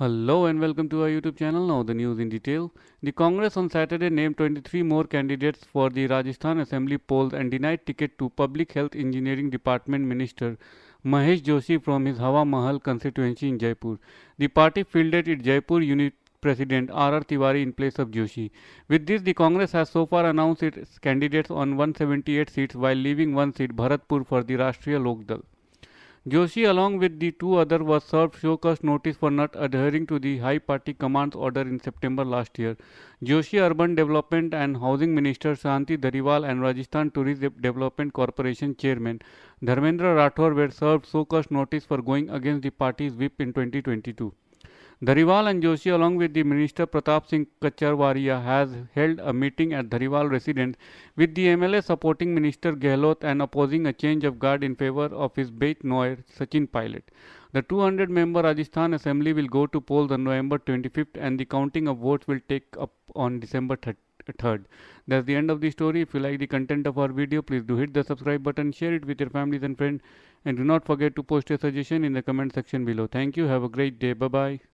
Hello and welcome to our YouTube channel. Now the news in detail. The Congress on Saturday named 23 more candidates for the Rajasthan Assembly polls and denied ticket to Public Health Engineering Department Minister Mahesh Joshi from his Hawa Mahal constituency in Jaipur. The party fielded its Jaipur unit President R.R. Tiwari in place of Joshi. With this, the Congress has so far announced its candidates on 178 seats while leaving one seat, Bharatpur, for the Rashtriya Lok Dal. Joshi, along with the two others, was served show cause notice for not adhering to the High Party Command's order in September last year. Joshi, Urban Development and Housing Minister Shanti Dhariwal and Rajasthan Tourism Development Corporation Chairman Dharmendra Rathore were served show cause notice for going against the party's whip in 2022. Dhariwal and Joshi along with the Minister Pratap Singh Khachariyawas has held a meeting at Dhariwal residence with the MLA supporting Minister Gehlot and opposing a change of guard in favor of his bête noire Sachin Pilot. The 200 member Rajasthan Assembly will go to polls on November 25th and the counting of votes will take up on December 3rd. That's the end of the story. If you like the content of our video, please do hit the subscribe button, share it with your families and friends and do not forget to post a suggestion in the comment section below. Thank you. Have a great day. Bye bye.